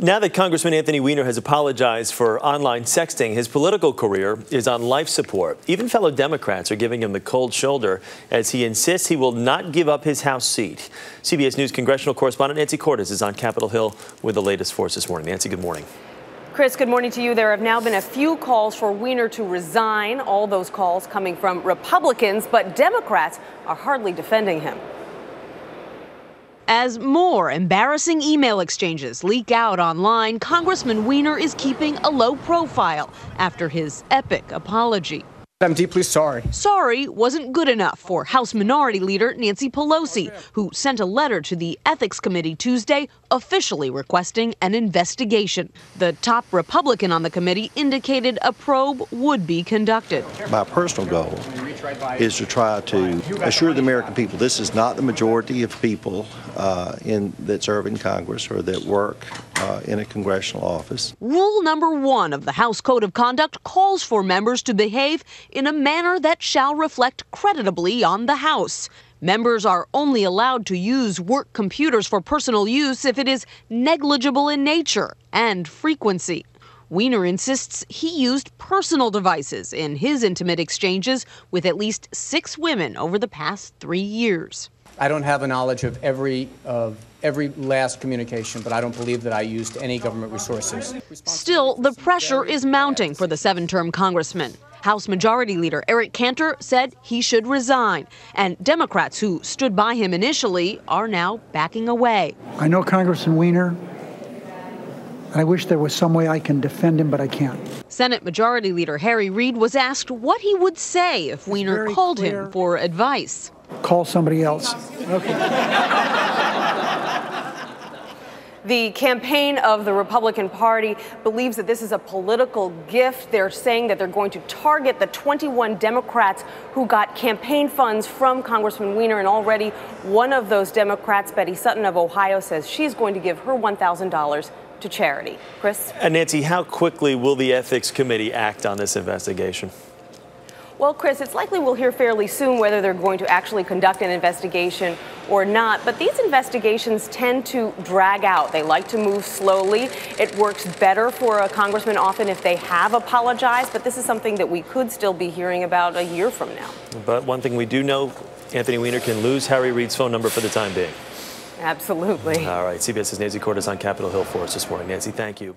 Now that Congressman Anthony Weiner has apologized for online sexting, his political career is on life support. Even fellow Democrats are giving him the cold shoulder as he insists he will not give up his House seat. CBS News congressional correspondent Nancy Cordes is on Capitol Hill with the latest for us this morning. Nancy, good morning. Chris, good morning to you. There have now been a few calls for Weiner to resign, all those calls coming from Republicans, but Democrats are hardly defending him. As more embarrassing email exchanges leak out online, Congressman Weiner is keeping a low profile after his epic apology. I'm deeply sorry. Sorry wasn't good enough for House Minority Leader Nancy Pelosi, who sent a letter to the Ethics Committee Tuesday officially requesting an investigation. The top Republican on the committee indicated a probe would be conducted. My personal goal is to try to assure the American people this is not the majority of people uh, in that serve in Congress or that work uh, in a congressional office. Rule number one of the House Code of Conduct calls for members to behave in a manner that shall reflect creditably on the House. Members are only allowed to use work computers for personal use if it is negligible in nature and frequency. Weiner insists he used personal devices in his intimate exchanges with at least six women over the past three years. I don't have a knowledge of every of every last communication, but I don't believe that I used any government resources. Still, the pressure is mounting for the seven-term congressman. House Majority Leader Eric Cantor said he should resign, and Democrats who stood by him initially are now backing away. I know Congressman Weiner. I wish there was some way I can defend him, but I can't. Senate Majority Leader Harry Reid was asked what he would say if Weiner called clear. him for advice. Call somebody else. Okay. The campaign of the Republican Party believes that this is a political gift. They're saying that they're going to target the 21 Democrats who got campaign funds from Congressman Weiner. And already one of those Democrats, Betty Sutton of Ohio, says she's going to give her $1,000 to charity. Chris? And Nancy, how quickly will the Ethics Committee act on this investigation? Well, Chris, it's likely we'll hear fairly soon whether they're going to actually conduct an investigation or not. But these investigations tend to drag out. They like to move slowly. It works better for a congressman often if they have apologized. But this is something that we could still be hearing about a year from now. But one thing we do know Anthony Weiner can lose Harry Reid's phone number for the time being. Absolutely. All right. CBS's Nancy Cordes on Capitol Hill for us this morning. Nancy, thank you.